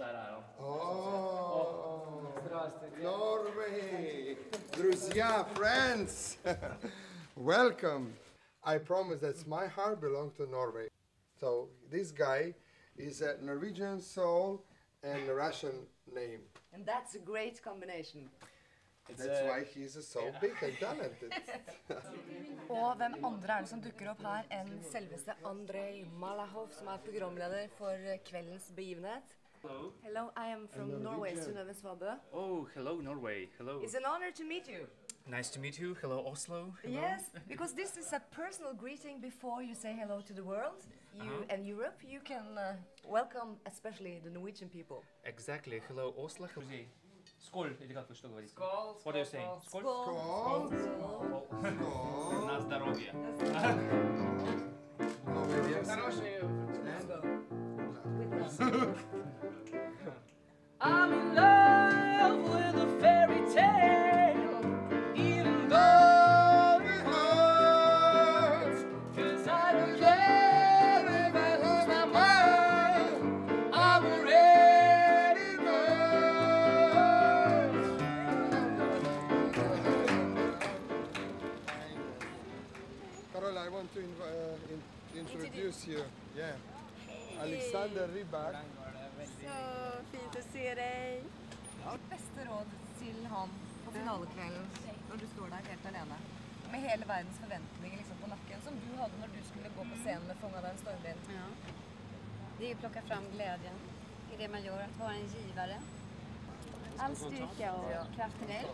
der er han. Oh, Здравствуйте. Norway! Друзья, friends! Welcome! I promise that my heart belongs to Norway. So this guy is a Norwegian soul and a Russian name. And that's a great combination. It's, That's uh, why he's so big and talented. Og hvem andre er det som dukker opp her enn selveste Andrej Malahov, som er programleder for kveldens begivenhet? Hello. Hello, I am from Norway, Synnøve Svabø. Oh, hello, Norway. Hello. It's an honor to meet you. Nice to meet you. Hello, Oslo. Hello. Yes, because this is a personal greeting before you say hello to the world. You Uh-huh. and Europe, you can uh, welcome especially the Norwegian people. Exactly. Hello, Oslo. Друзей. Сколь, или как вы что говорите? Skål, What are you saying? Сколь? Skål! Skål. Skål! На здоровье. Norway, yes. I'm in love with a fairy tale, even though it hurts. Cause I don't care if I lose my mind. I'm already Carol, I want to uh, in- introduce you. Yeah. Alexander Rybak. Så fint att se dig. Ditt bästa råd till honom på finalkvällen, när du står där helt ensam, Med hela världens förväntningar liksom på nacken som du hade när du skulle gå på scen med Fångad av en stormvind. Ja. Det är att plocka fram glädjen i det man gör, att vara en givare. All styrka och kraft till dig.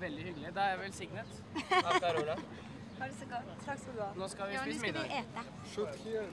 Väldigt hyggligt. Det är välsignat. Tack Aurora. Ha det så gott. Tack så du ha. Nu ska vi ja, middag. Ja, nu ska vi äta.